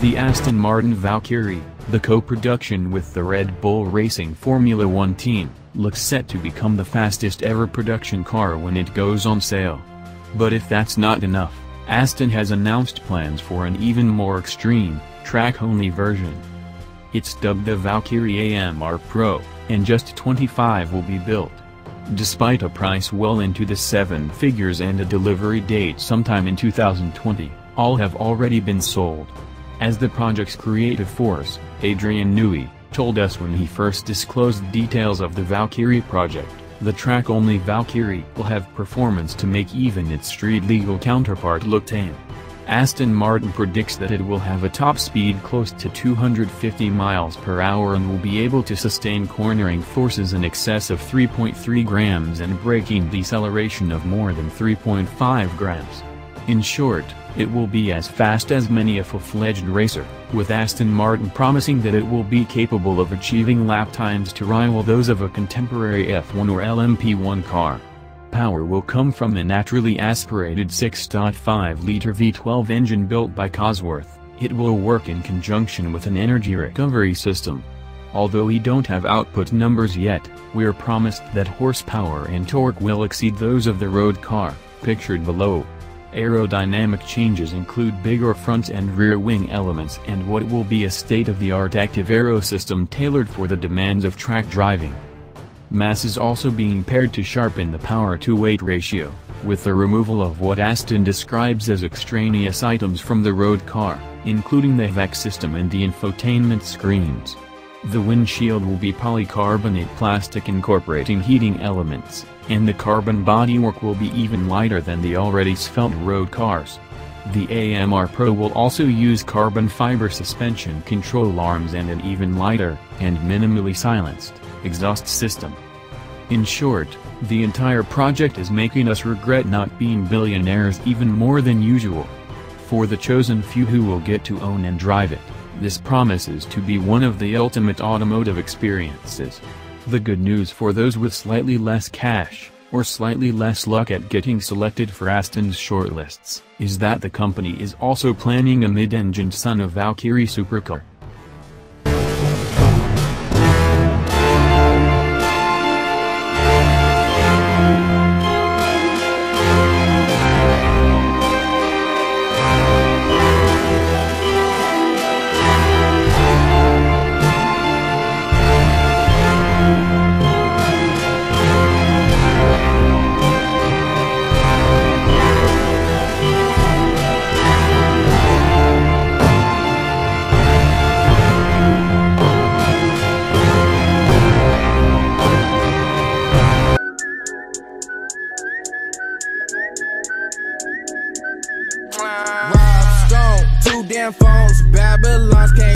The Aston Martin Valkyrie, the co-production with the Red Bull Racing Formula One team, looks set to become the fastest ever production car when it goes on sale. But if that's not enough, Aston has announced plans for an even more extreme, track-only version. It's dubbed the Valkyrie AMR Pro, and just 25 will be built. Despite a price well into the seven figures and a delivery date sometime in 2020, all have already been sold. As the project's creative force, Adrian Newey, told us when he first disclosed details of the Valkyrie project, the track-only Valkyrie will have performance to make even its street-legal counterpart look tame. Aston Martin predicts that it will have a top speed close to 250 miles per hour and will be able to sustain cornering forces in excess of 3.3 grams and braking deceleration of more than 3.5 grams. In short, it will be as fast as many a full-fledged racer, with Aston Martin promising that it will be capable of achieving lap times to rival those of a contemporary F1 or LMP1 car. Power will come from a naturally aspirated 6.5-liter V12 engine built by Cosworth, it will work in conjunction with an energy recovery system. Although we don't have output numbers yet, we're promised that horsepower and torque will exceed those of the road car, pictured below. Aerodynamic changes include bigger front and rear wing elements and what will be a state-of-the-art active aero system tailored for the demands of track driving. Mass is also being pared to sharpen the power-to-weight ratio, with the removal of what Aston describes as extraneous items from the road car, including the HVAC system and the infotainment screens. The windshield will be polycarbonate plastic incorporating heating elements, and the carbon bodywork will be even lighter than the already svelte road cars. The AMR Pro will also use carbon fiber suspension control arms and an even lighter, and minimally silenced, exhaust system. In short, the entire project is making us regret not being billionaires even more than usual. For the chosen few who will get to own and drive it, this promises to be one of the ultimate automotive experiences. The good news for those with slightly less cash, or slightly less luck at getting selected for Aston's shortlists, is that the company is also planning a mid-engined son of Valkyrie supercar. Rob Stone, two damn phones, Babylon's came.